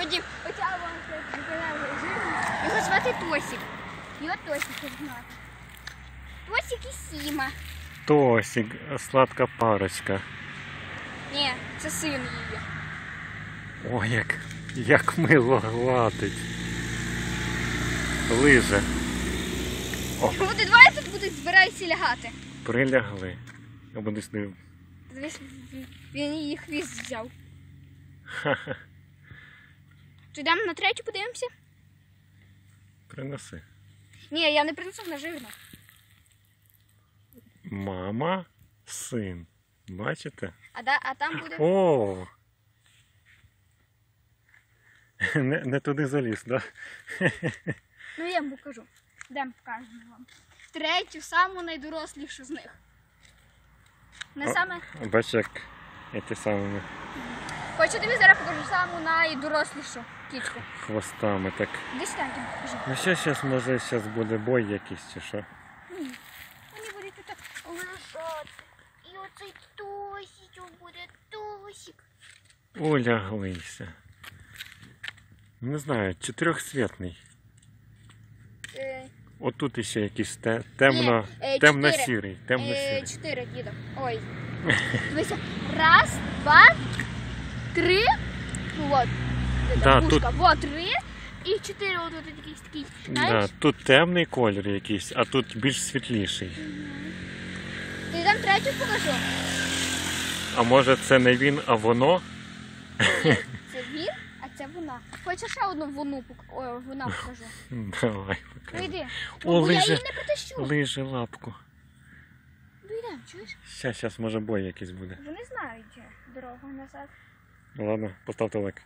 Ходім, оця вам Його звати Тосік. Його Тосік знати. Тосік і Сіма. Тосик, сладка парочка. Ні, це син її. Ой, як, як мило гладить. Лиже. Люди, давай тут будуть збираються лягати. Прилягли. Я буду з ним. Дивись, він її хвіст взяв. Чи йдемо на третю подивимося? Приноси. Ні, я не принесу наживно. Мама, син. Бачите? А, да, а там буде. О! Не, не туди заліз, да? Ну я вам покажу. Йдемо покажемо вам. Третю, саму найдорослішу з них. Не саме. Бач, як ті самими Хочу тобі зараз покажу саму найдорослішу кічку. хвостами так. Десь там тобі покажу. Ну що зараз може зараз буде бой якийсь чи що? Вони будуть тут лежати. І оцей тосічок буде тосік. Уляглися. Не знаю, чотирьохцвітний. Е, Отут іще якийсь те, темно, Ні, е, темно-сірий. е, Темно-сірий. чотири діда. Ой. Дивися. Раз, два, три. Ну от. Да, Пушка. Вот три. І чотири от тут якийсь такий. Да, тут темний колір якийсь, а тут більш світліший. Ти йдемо третю покажу. А може це не він, а воно? Це він, а це вона. Хочеш ще одну вону пок... Ой, вона покажу. Давай, Ну покажи. О, Бо я лиже, її не притащу. лиже лапку. Ну йдемо, чуєш? Щас, щас, може бой якийсь буде. Вони знають дорогу назад. Ну ладно, поставте лайк.